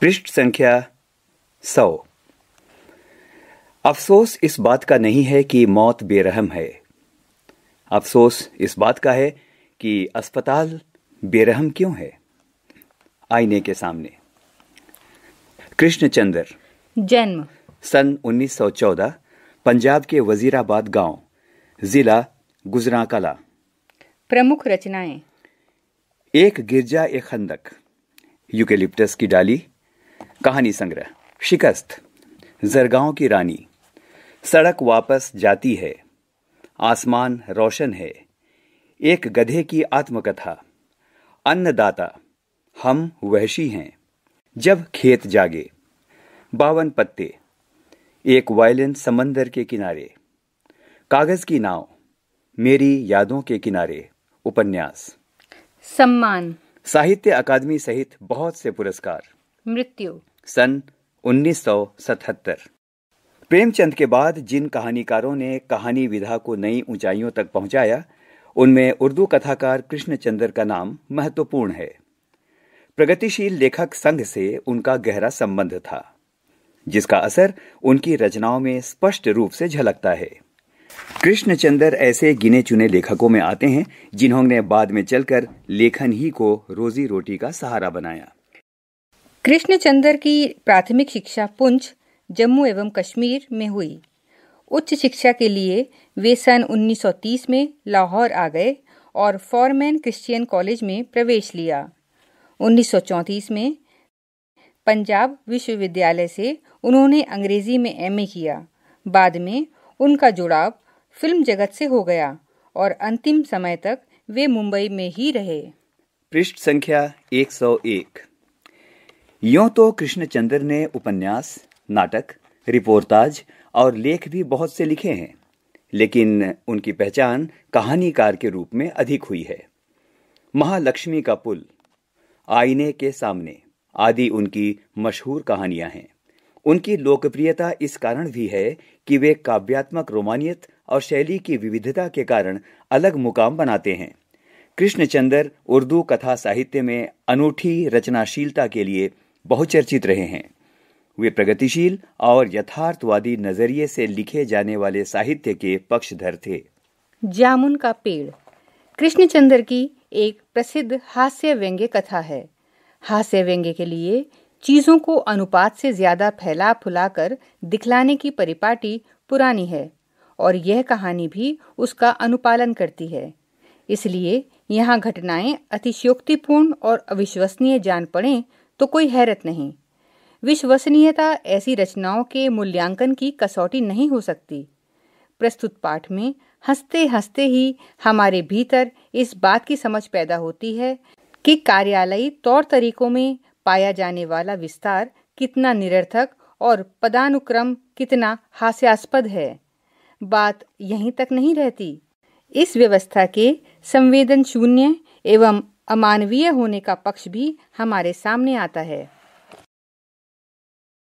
पृष्ठ संख्या सौ। अफसोस इस बात का नहीं है कि मौत बेरहम है। अफसोस इस बात का है कि अस्पताल बेरहम क्यों है? आईने के सामने। कृष्णचंद्र। जन्म। सन 1914 पंजाब के वजीराबाद गाँव जिला गुजरांकला। प्रमुख रचनाएँ। एक गिरजा एक खंदक। यूकेलिप्टस की डाली कहानी संग्रह। शिकस्त। जरगांव की रानी। सड़क वापस जाती है। आसमान रोशन है। एक गधे की आत्मकथा। अन्नदाता हम वहशी हैं। जब खेत जागे। बावन पत्ते। एक वायलिन समंदर के किनारे। कागज़ की नाव। मेरी यादों के किनारे। उपन्यास। सम्मान। साहित्य अकादमी सहित बहुत से पुरस्कार। मृत्यु। सन 1977 प्रेमचंद के बाद जिन कहानीकारों ने कहानी विधा को नई ऊंचाइयों तक पहुँचाया, उनमें उर्दू कथाकार कृष्णचंद्र का नाम महत्वपूर्ण है। प्रगतिशील लेखक संघ से उनका गहरा संबंध था, जिसका असर उनकी रचनाओं में स्पष्ट रूप से झलकता है। कृष्णचंद्र ऐसे गिने चुने लेखकों में आते हैं जिन्होंने बाद में चलकर लेखन ही को रोजी रोटी का सहारा बनाया। कृष्णचंद्र की प्राथमिक शिक्षा पुंछ, जम्मू एवं कश्मीर में हुई। उच्च शिक्षा के लिए वे सन 1930 में लाहौर आ गए और फॉरमैन क्रिश्चियन कॉलेज में प्रवेश लिया। 1934 में पंजाब विश्वविद्यालय से उन्होंने अंग्रेज़ी में एमए किया। बाद में उनका जुड़ाव फ़िल्म जगत से हो गया और अंतिम समय तक वे मुंबई में ही रहे। पृष्ठ संख्या 101 यूँ तो कृष्णचंद्र ने उपन्यास, नाटक रिपोर्टाज और लेख भी बहुत से लिखे हैं, लेकिन उनकी पहचान कहानीकार के रूप में अधिक हुई है। महालक्ष्मी का पुल, आईने के सामने, आदि उनकी मशहूर कहानियाँ हैं। उनकी लोकप्रियता इस कारण भी है कि वे काव्यात्मक रोमानियत और शैली की विविधता के कारण अलग मुकाम बनाते हैं। कृष्णचंद्र उर्दू कथा साहित्य में अनूठी रचनाशीलता के लिए बहुचर्चित रहे हैं। वे प्रगतिशील और यथार्थवादी नज़रिए से लिखे जाने वाले साहित्य के पक्षधर थे। जामुन का पेड़, कृष्णचंद्र की एक प्रसिद्ध हास्य व्यंग्य कथा है। हास्य व्यंग्य के लिए चीज़ों को अनुपात से ज़्यादा फैला फुलाकर दिखलाने की परिपाटी पुरानी है और यह कहानी भी उसका अनुपालन करती है। इसलिए यहाँ घटनाएँ अतिशयोक्तिपूर्ण और अविश्वसनीय जान पड़े तो कोई हैरत नहीं। विश्वसनीयता ऐसी रचनाओं के मूल्यांकन की कसौटी नहीं हो सकती। प्रस्तुत पाठ में हँसते हँसते ही हमारे भीतर इस बात की समझ पैदा होती है कि कार्यालयी तौर तरीकों में पाया जाने वाला विस्तार कितना निरर्थक और पदानुक्रम कितना हास्यास्पद है। बात यहीं तक नहीं रहती। इस व्यवस्था के संवेदन शून्य एवं अमानवीय होने का पक्ष भी हमारे सामने आता है।